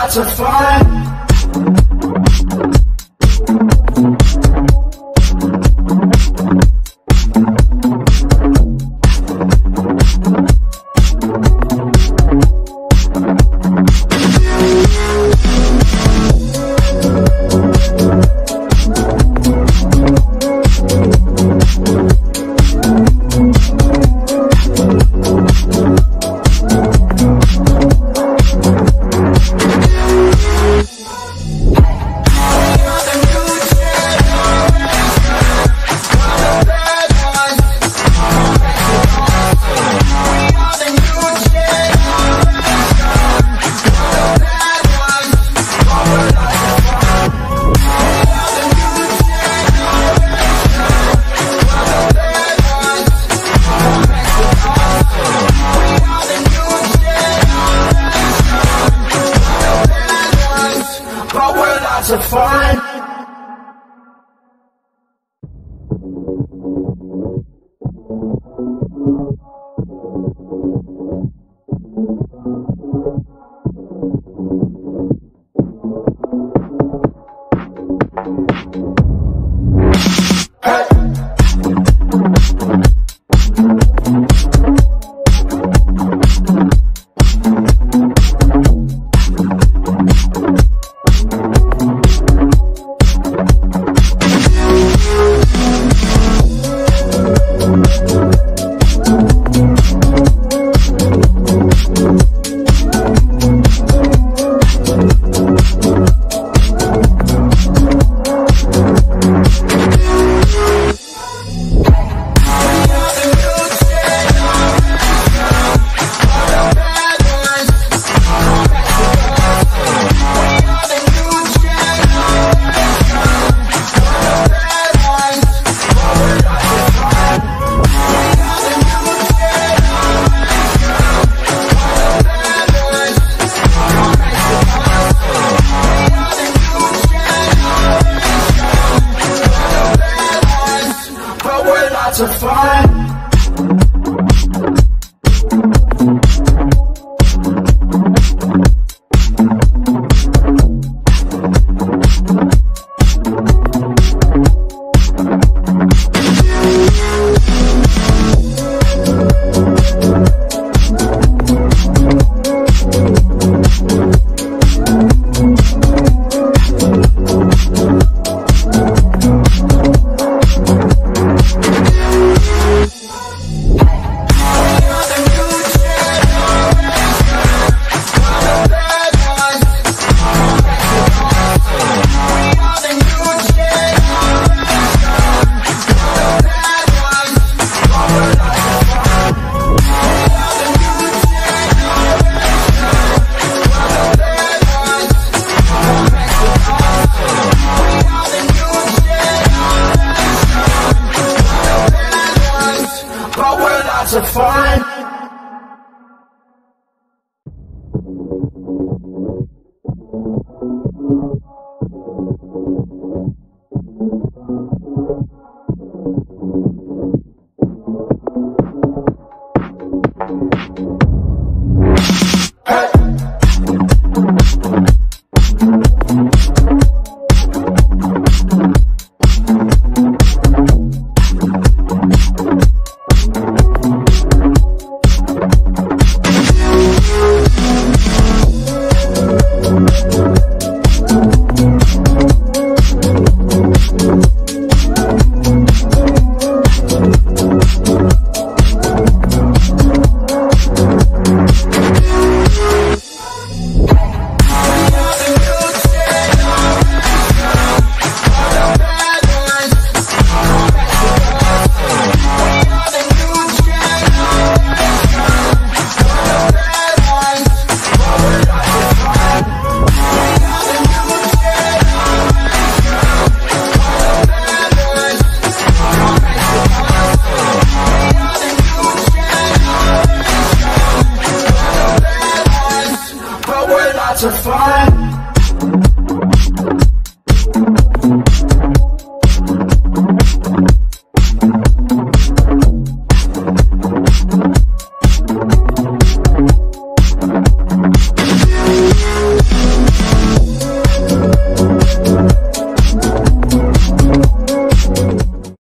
but we're lots we're lots Hey. We're to find